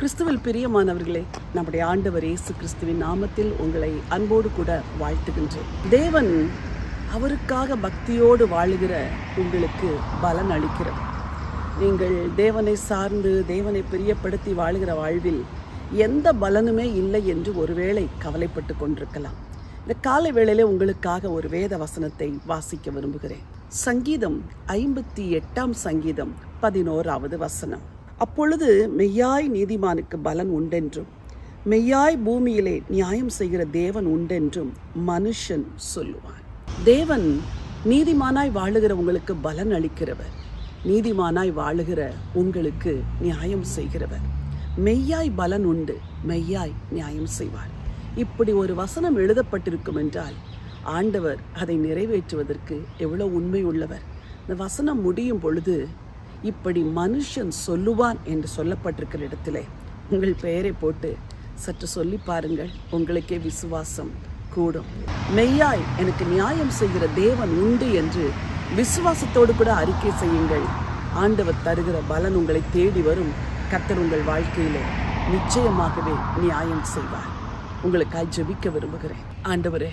கிறிஸ்துவில் பிரியமானவர்களே நம்முடைய ஆண்டவர் இயேசு கிறிஸ்துவின் நாமத்தில் உங்களை அன்போடு கூட வாழ்த்துகின்றேன். தேவன் அவருக்காக பக்தியோடு வாழுகிற உங்களுக்கு பலன் அளிக்கிறது. நீங்கள் தேவனை சார்ந்து தேவனை பிரியப்படுத்தி வாழுகிற வாழ்வில் எந்த பலனுமே இல்லை என்று ஒருவேளை கவலைப்பட்டு கொண்டிருக்கலாம். இந்த காலை வேளையிலே உங்களுக்காக ஒரு வேத வசனத்தை வாசிக்க விரும்புகிறேன். சங்கீதம் ஐம்பத்தி எட்டாம் சங்கீதம் பதினோராவது வசனம். அப்பொழுது மெய்யாய் நீதிமானுக்கு பலன் உண்டென்றும் மெய்யாய் பூமியிலே நியாயம் செய்கிற தேவன் உண்டென்றும் மனுஷன் சொல்லுவான். தேவன் நீதிமானாய் வாழுகிற உங்களுக்கு பலன் அளிக்கிறவர். நீதிமானாய் வாழுகிற உங்களுக்கு நியாயம் செய்கிறவர். மெய்யாய் பலன் உண்டு மெய்யாய் நியாயம் செய்வார். இப்படி ஒரு வசனம் எழுதப்பட்டிருக்கும் என்றால் ஆண்டவர் அதை நிறைவேற்றுவதற்கு எவ்வளோ உண்மை உள்ளவர். இந்த வசனம் முடியும் பொழுது இப்படி மனுஷன் சொல்லுவான் என்று சொல்லப்பட்டிருக்கிற இடத்திலே உங்கள் பெயரை போட்டு சற்று சொல்லி பாருங்கள். உங்களுக்கே விசுவாசம் கூடும். மெய்யாய் எனக்கு நியாயம் செய்கிற தேவன் உண்டு என்று விசுவாசத்தோடு கூட அறிக்கை செய்யுங்கள். ஆண்டவர் தருகிற பலன் உங்களை தேடி வரும். கத்தர் உங்கள் வாழ்க்கையிலே நிச்சயமாகவே நியாயம் செய்வார். உங்களுக்காய் ஜெபிக்க விரும்புகிறேன். ஆண்டவரே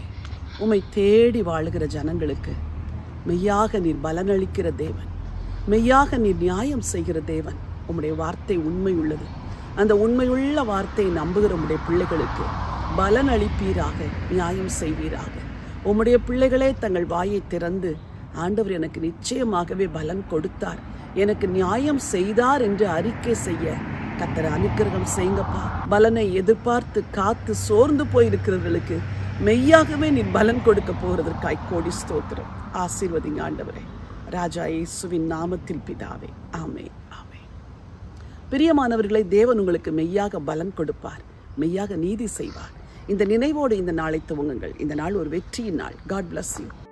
உம்மை தேடி வாழுகிற ஜனங்களுக்கு மெய்யாக நீர் பலனளிக்கிற தேவன். மெய்யாக நீர் நியாயம் செய்கிற தேவன். உம்முடைய வார்த்தை உண்மை உள்ளது அந்த உண்மையுள்ள வார்த்தையை நம்புகிற உம்முடைய பிள்ளைகளுக்கு பலன் அளிப்பீராக நியாயம் செய்வீராக. உம்முடைய பிள்ளைகளே தங்கள் வாயை திறந்து ஆண்டவர் எனக்கு நிச்சயமாகவே பலன் கொடுத்தார். எனக்கு நியாயம் செய்தார் என்று அறிக்கை செய்ய கத்தரை அனுக்கிரகம் செய்யுங்கப்பா. பலனை எதிர்பார்த்து காத்து சோர்ந்து போயிருக்கிறவர்களுக்கு மெய்யாகவே நீ பலன் கொடுக்க போகிறதற்காய் கோடி ஸ்தோத்திரம். ஆசீர்வதிங்க ஆண்டவரே. ராஜா இயேசுவின் நாமத்தில் பிதாவே. ஆமே ஆமே பிரியமானவர்களை தேவன் உங்களுக்கு மெய்யாக பலன் கொடுப்பார். மெய்யாக நீதி செய்வார். இந்த நினைவோடு இந்த நாளை துவங்குங்கள். இந்த நாள் ஒரு வெற்றியின் நாள். God bless you